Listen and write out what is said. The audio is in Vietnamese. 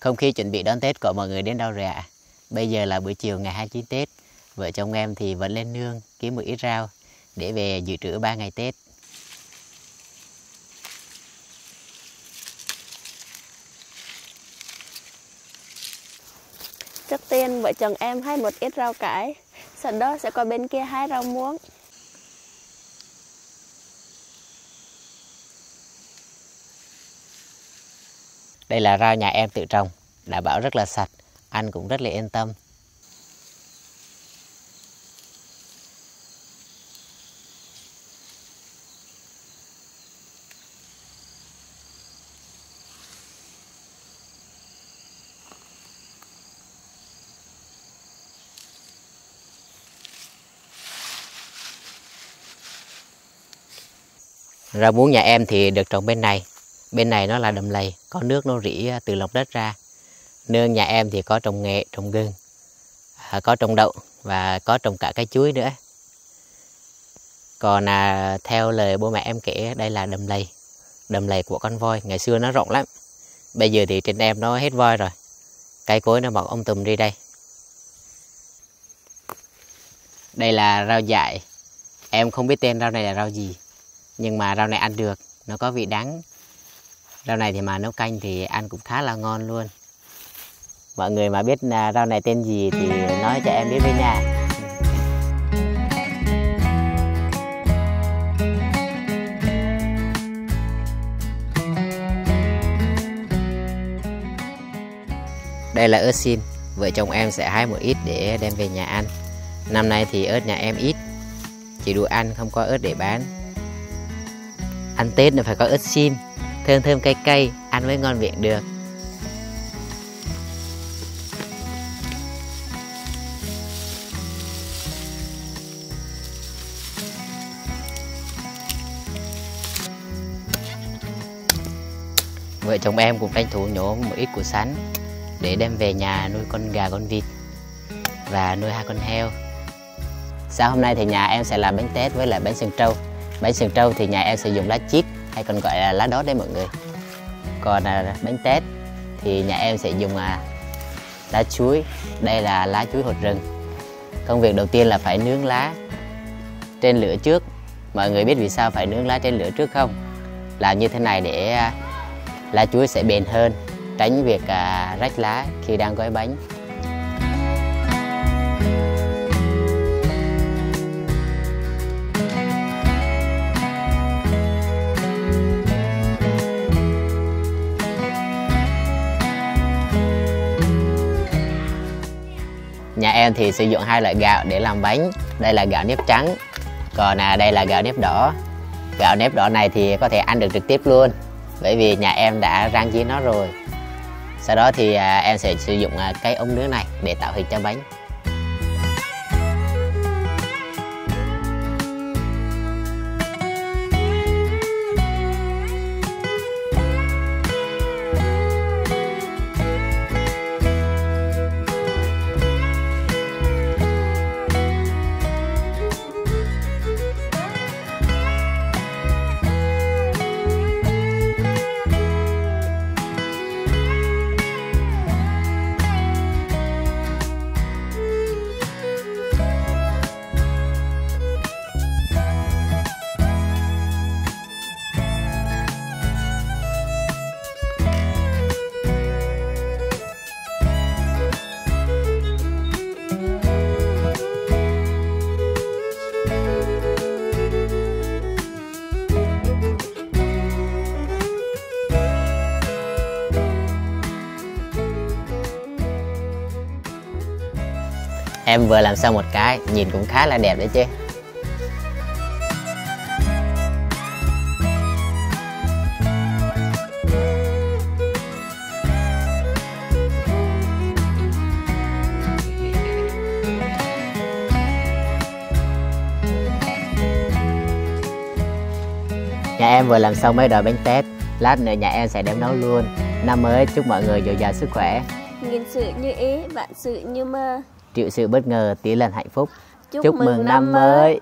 Không khí chuẩn bị đón Tết của mọi người đến đâu rồi ạ? Bây giờ là buổi chiều ngày 29 Tết. Vợ chồng em thì vẫn lên nương kiếm một ít rau để về dự trữ 3 ngày Tết. Trước tiên vợ chồng em hái một ít rau cải, sau đó sẽ qua bên kia hái rau muống. Đây là rau nhà em tự trồng, đảm bảo rất là sạch, ăn cũng rất là yên tâm. Rau muống nhà em thì được trồng bên này. Bên này nó là đầm lầy, có nước nó rỉ à, từ lọc đất ra. Nương nhà em thì có trồng nghệ, trồng gừng, à, có trồng đậu và có trồng cả cây chuối nữa. Còn à, theo lời bố mẹ em kể đây là đầm lầy, đầm lầy của con voi. Ngày xưa nó rộng lắm, bây giờ thì trên em nó hết voi rồi. Cây cối nó mọc ông tùm đi đây. Đây là rau dại. Em không biết tên rau này là rau gì nhưng mà rau này ăn được nó có vị đắng rau này thì mà nấu canh thì ăn cũng khá là ngon luôn. Mọi người mà biết à, rau này tên gì thì nói cho em biết với nha. Đây là ớt xin, vợ chồng em sẽ hái một ít để đem về nhà ăn. Năm nay thì ớt nhà em ít. Chỉ đủ ăn không có ớt để bán. Ăn tết là phải có ớt xin thơm thơm cay cay, ăn mới ngon miệng được. Vợ chồng em cũng tranh thủ nhổ một ít củ sắn để đem về nhà nuôi con gà con vịt và nuôi hai con heo. Sáng hôm nay thì nhà em sẽ làm bánh tét với lại bánh sừng trâu. Bánh sườn trâu thì nhà em sẽ dùng lá chít hay còn gọi là lá đốt đấy mọi người. Còn à, bánh tét thì nhà em sẽ dùng à, lá chuối. Đây là lá chuối hột rừng. Công việc đầu tiên là phải nướng lá trên lửa trước. Mọi người biết vì sao phải nướng lá trên lửa trước không? Làm như thế này để à, lá chuối sẽ bền hơn tránh việc à, rách lá khi đang gói bánh. Nhà em thì sử dụng hai loại gạo để làm bánh. Đây là gạo nếp trắng, còn à, đây là gạo nếp đỏ. Gạo nếp đỏ này thì có thể ăn được trực tiếp luôn, bởi vì nhà em đã rang chiên nó rồi. Sau đó thì à, em sẽ sử dụng à, cái ống nướng này để tạo hình cho bánh. Em vừa làm xong một cái, nhìn cũng khá là đẹp đấy chứ. Nhà em vừa làm xong mấy đòi bánh tét Lát nữa nhà em sẽ đem nấu luôn. Năm mới chúc mọi người dồi dào sức khỏe. Nghìn sự như ý, vạn sự như mơ. Triệu sự bất ngờ, tí lần hạnh phúc. Chúc, Chúc mừng năm mới